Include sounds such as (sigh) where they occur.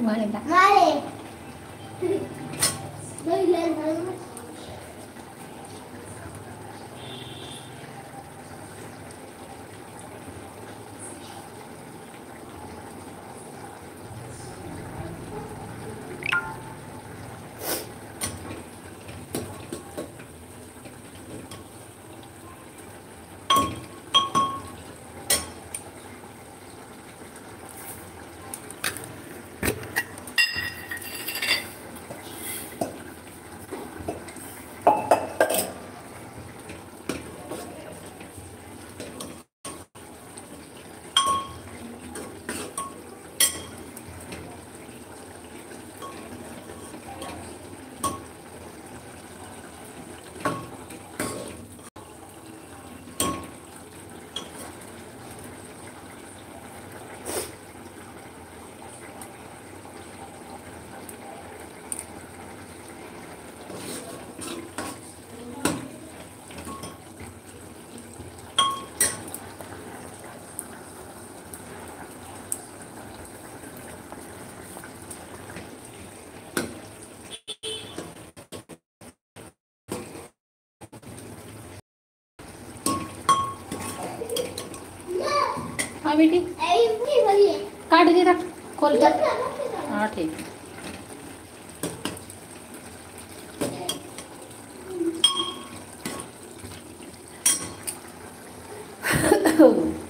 Mời lên đặt. Mời lên. Mời lên. हाँ बेटी। काट के रख खोल कर हाँ ठीक। है Who? (laughs)